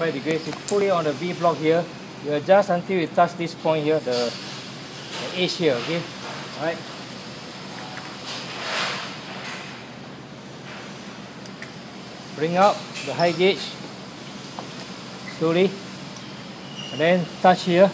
5 degrees. You put it on the V block here. You adjust until you touch this point here, the, the edge here, okay? Alright. Bring up the high gauge slowly and then touch here.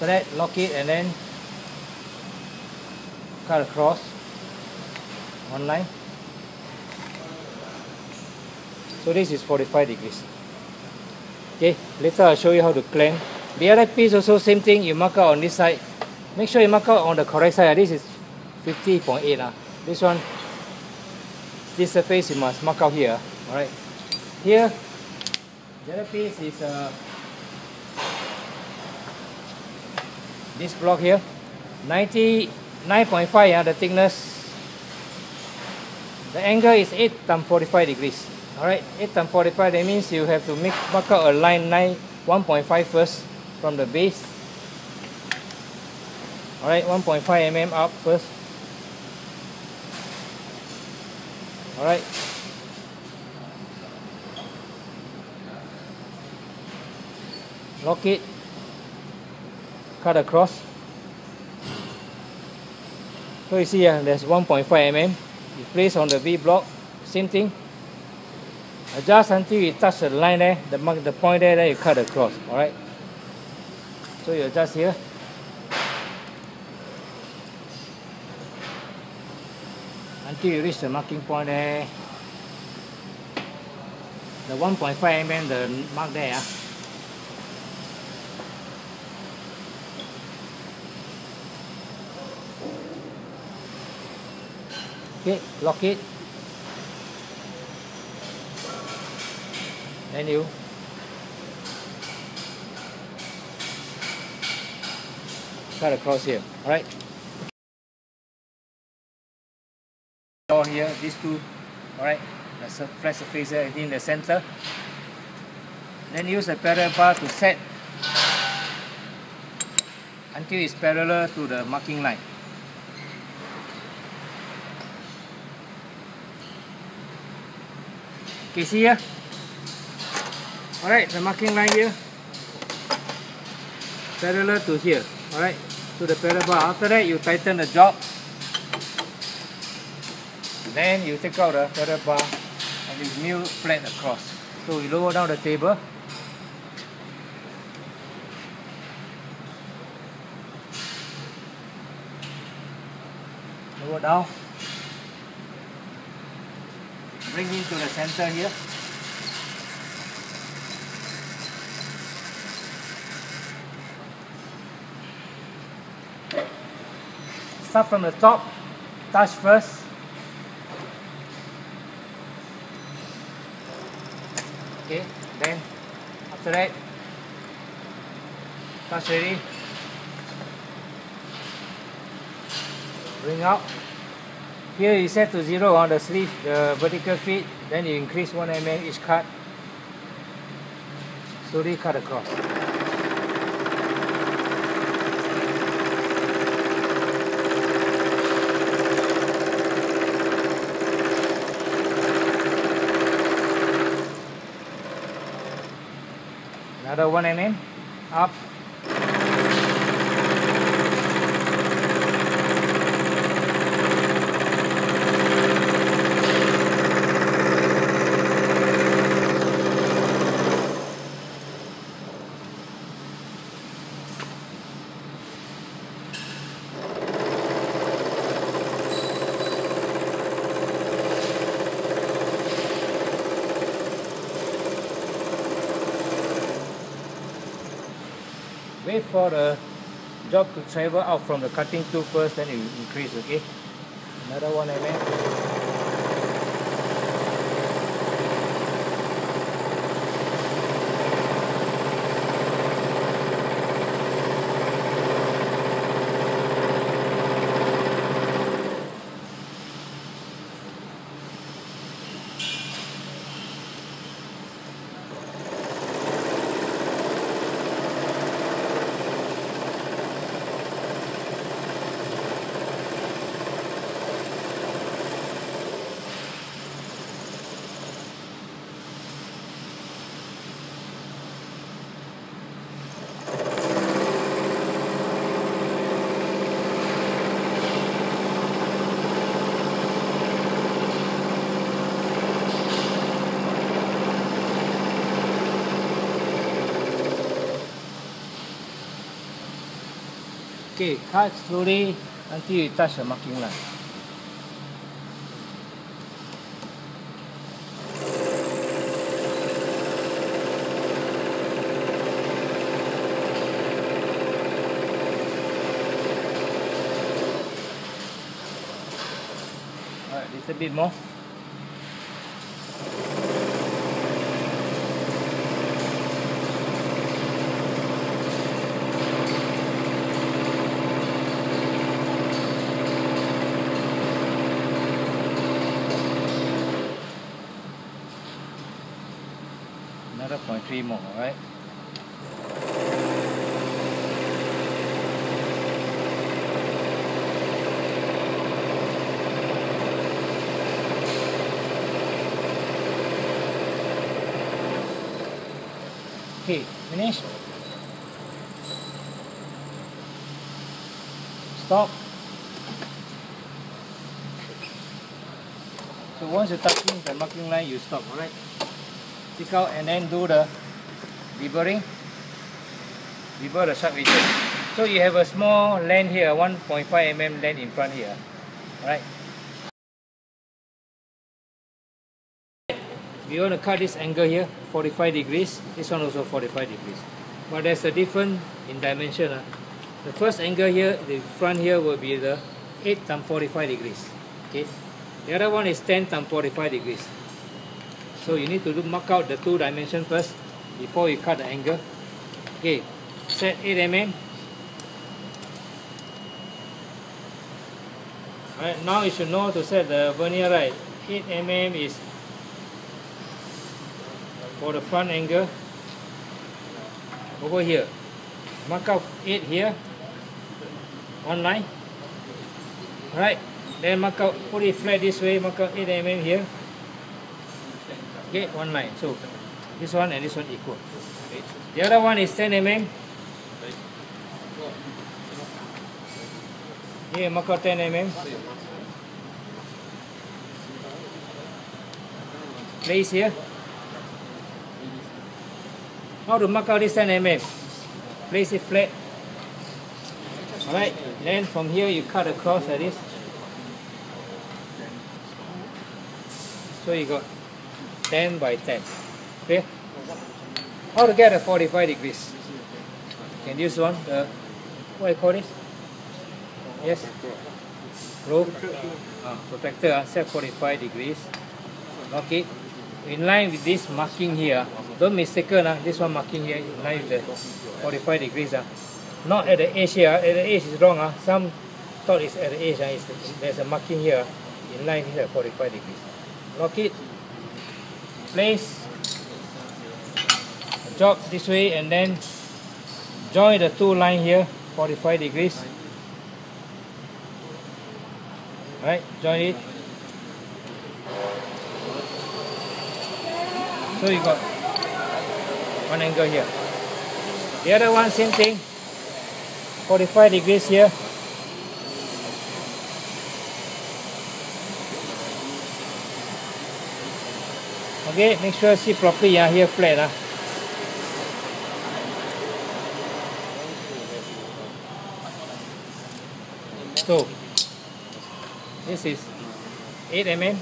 After that, lock it and then cut across one line. So this is 45 degrees. Okay, later I'll show you how to clamp. The other piece also same thing, you mark out on this side. Make sure you mark out on the correct side. This is 50.8. Uh. This one, this surface you must mark out here. Alright. Here, the other piece is uh, this block here 99.5 yeah, the thickness. The angle is 8 times 45 degrees. Alright 8 times 45 that means you have to make mark out a line 9 1.5 first from the base. Alright 1.5 mm up first. Alright. Lock it cut across. So you see uh, there's 1.5 mm you place on the V block same thing. Adjust until you touch the line there the mark the point there then you cut across all right so you adjust here. Until you reach the marking point there. The 1.5 mm the mark there uh, okay lock it. Then you. Cut across here all right door here these two all right the flat surface in the center. Then use a parallel bar to set until it's parallel to the marking line See here? Alright, the marking line here. Parallel to here. Alright, to the parallel bar. After that, you tighten the job. Then you take out the parallel bar and you mill flat across. So you lower down the table. Lower down. Bring it to the center here. Start from the top, touch first. Okay, then after that, touch ready. Bring out. Here you set to zero on the sleeve, the vertical feed, then you increase 1 mm each cut. Slowly cut across. Another 1 mm up wait for the job to travel out from the cutting tool first then you increase okay? Another one mm Okay, cut slowly until you touch the marking line. Alright, little bit more. Another point three more, alright? Okay, finish. Stop. So once you're touching the marking line, you stop, alright? Out and then do the beavering. Beaver the sharp edges. So you have a small length here, 1.5 mm length in front here. Alright. You want to cut this angle here, 45 degrees. This one also 45 degrees. But there's a difference in dimension. ah. The first angle here, the front here will be the 8 times 45 degrees. Okay. The other one is 10 times 45 degrees. So you need to do, mark out the two dimension first before you cut the angle. Okay, set 8 mm. Alright, now you should know to set the vernier right. 8 mm is for the front angle over here. Mark out 8 here, one line. Alright, then mark out, put it flat this way, mark out 8 mm here. Okay, one line. So this one and this one equal. The other one is 10 mm. Here, mark out 10 mm. Place here. How to mark out this 10 mm? Place it flat. Alright, then from here you cut across like this. So you got 10 by 10. Okay? How to get a 45 degrees? Can use one, the, what do you call this? Yes? Rope? Ah, protractor, ah, set 45 degrees. Lock it. In line with this marking here, don't mistaken, ah, this one marking here, in line with the 45 degrees. Ah. Not at the edge here, at the edge is wrong. Ah. Some thought it's at the edge, ah. it's, there's a marking here, in line here, 45 degrees. Lock it, place. Jog this way and then join the two line here 45 degrees. Right join it. So you got one angle here. The other one same thing. 45 degrees here Okay, make sure see properly ah, here flat ah. So, this is 8 mm,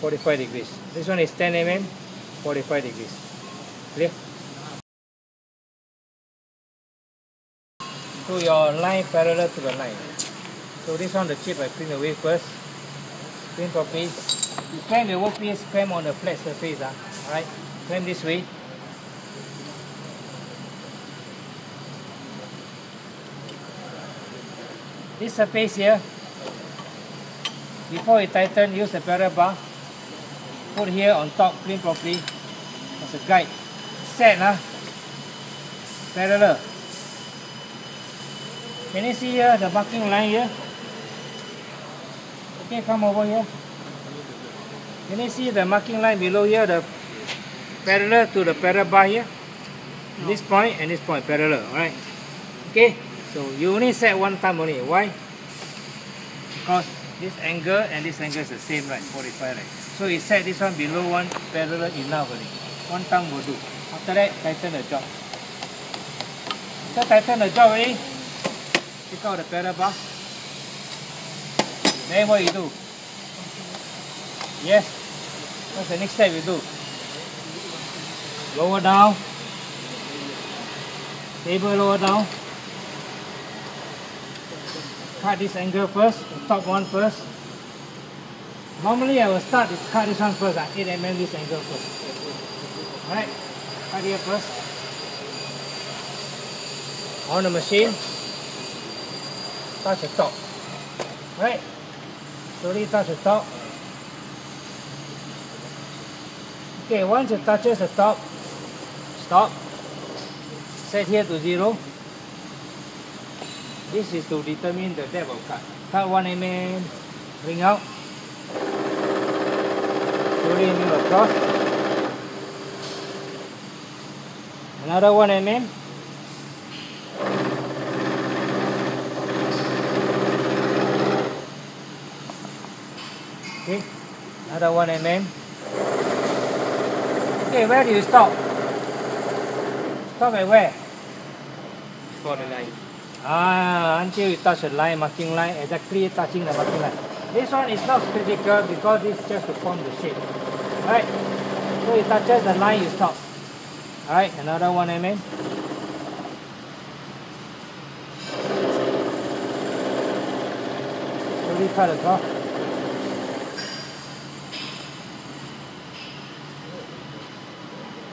45 degrees. This one is 10 mm, 45 degrees. Clear? So your line parallel to the line. So this one the chip I print away first. Print properly. You clamp the workpiece, clamp on the flat surface. Ah, Alright? Clamp this way. This surface here, before you tighten, use the parallel bar. Put here on top, clean properly. As a guide. Set ah. Parallel. Can you see here the marking line here? Okay, come over here. Can you see the marking line below here, the parallel to the parallel bar here? This point and this point parallel, alright? Okay, so you only set one time only. Why? Because this angle and this angle is the same, right? 45, right? So you set this one below one parallel enough only. One time will do. After that, tighten the job. After tighten the job already, Take out the parallel bar. Then what you do? Yes. What's the next step you do? Lower down. Table lower down. Cut this angle first, the top one first. Normally I will start to cut this one first, uh, 8 mm this angle first. Alright, cut here first. On the machine, touch the top. Right? Slowly touch the top. Okay, once it touches the top, stop. Set here to zero. This is to determine the depth of cut. Cut 1 mm, bring out. Slowly move across. Another 1 mm. Okay, another 1 mm. Okay, where do you stop? Stop at where? For the line. Ah, until you touch the line, marking line, exactly touching the marking line. This one is not critical because this is just to form the shape. Alright, so it touches the line, you stop. Alright, another 1 mm. Slowly cut across.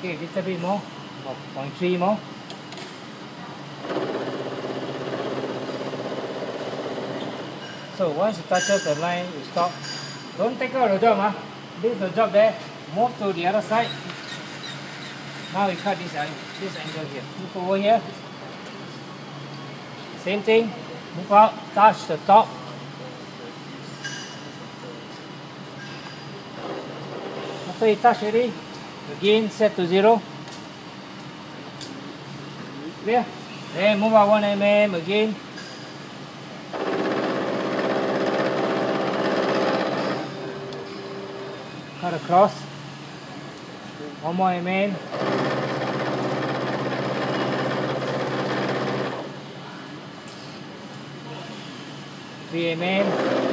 Okay, little bit more, about 0.3 more. So once it touches the line, you stop. Don't take out the job, huh? Leave the job there. Move to the other side. Now we cut this, this angle here. Move over here. Same thing. Move out, touch the top. After you touch already, again set to zero. Clear? Then move out 1 mm again. cut across. One more mm. Three mm.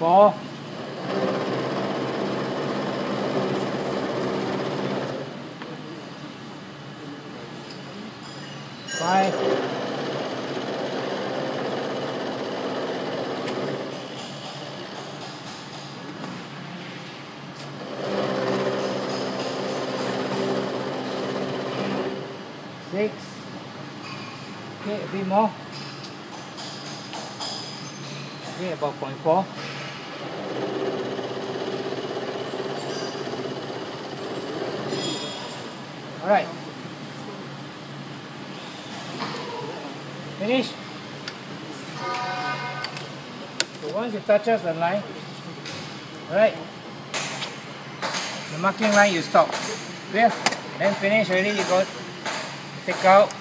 Four. Five. six. Okay, bit more. Okay, about point four. Alright. Finish. So once it touches the line, right, the marking line you stop. Clear? Then finish already you go take out